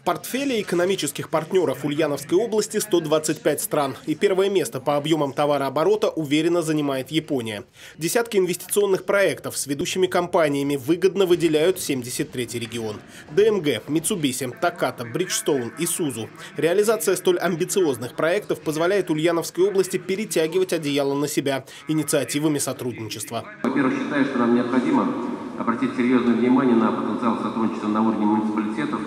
В портфеле экономических партнеров Ульяновской области 125 стран. И первое место по объемам товарооборота уверенно занимает Япония. Десятки инвестиционных проектов с ведущими компаниями выгодно выделяют 73-й регион. ДМГ, Митсубиси, Таката, Бриджстоун и Сузу. Реализация столь амбициозных проектов позволяет Ульяновской области перетягивать одеяло на себя инициативами сотрудничества. Во-первых, считаю, что нам необходимо обратить серьезное внимание на потенциал сотрудничества на уровне муниципалитетов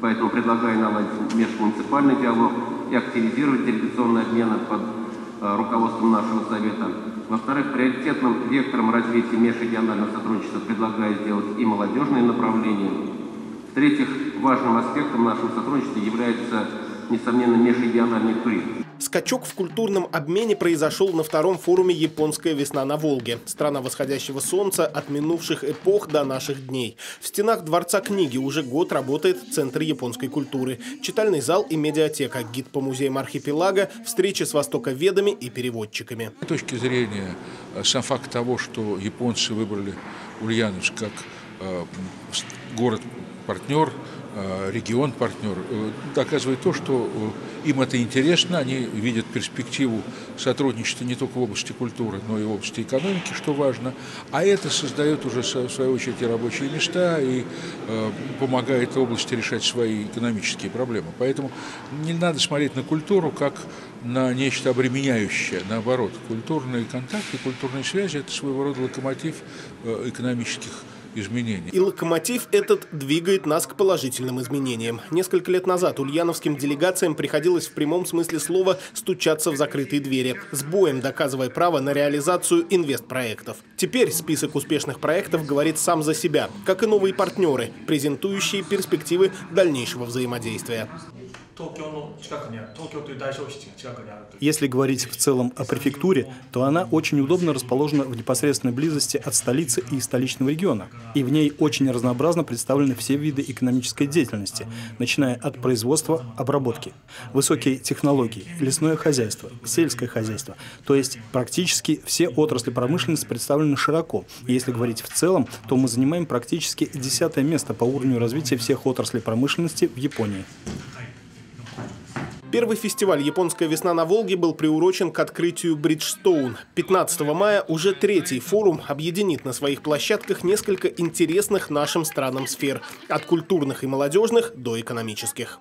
Поэтому предлагаю наладить межмуниципальный диалог и активизировать делегационные обмены под э, руководством нашего Совета. Во-вторых, приоритетным вектором развития межрегионального сотрудничества предлагаю сделать и молодежные направления. В-третьих, важным аспектом нашего сотрудничества является, несомненно, межрегиональный туризм. Скачок в культурном обмене произошел на втором форуме «Японская весна на Волге». Страна восходящего солнца от минувших эпох до наших дней. В стенах Дворца книги уже год работает Центр японской культуры. Читальный зал и медиатека, гид по музеям архипелага, встречи с востоковедами и переводчиками. С точки зрения э, сам факт того, что японцы выбрали Ульяновск как э, город-партнер, Э, регион-партнер, э, доказывает то, что э, им это интересно, они видят перспективу сотрудничества не только в области культуры, но и в области экономики, что важно. А это создает уже, в свою очередь, и рабочие места, и помогает области решать свои экономические проблемы. Поэтому не надо смотреть на культуру как на нечто обременяющее. Наоборот, культурные контакты, культурные связи – это своего рода локомотив экономических изменений. И локомотив этот двигает нас к положительным изменениям. Несколько лет назад ульяновским делегациям приходилось в прямом смысле слова стучаться в закрытые двери, с боем доказывая право на реализацию инвестпроектов. Теперь список успешных проектов говорит сам за себя, как и новые партнеры, презентующие перспективы дальнейшего взаимодействия. Если говорить в целом о префектуре, то она очень удобно расположена в непосредственной близости от столицы и столичного региона. И в ней очень разнообразно представлены все виды экономической деятельности, начиная от производства, обработки, высокие технологии, лесное хозяйство, сельское хозяйство. То есть практически все отрасли промышленности представлены широко. И если говорить в целом, то мы занимаем практически десятое место по уровню развития всех отраслей промышленности в Японии. Первый фестиваль «Японская весна на Волге» был приурочен к открытию Бриджстоун. 15 мая уже третий форум объединит на своих площадках несколько интересных нашим странам сфер – от культурных и молодежных до экономических.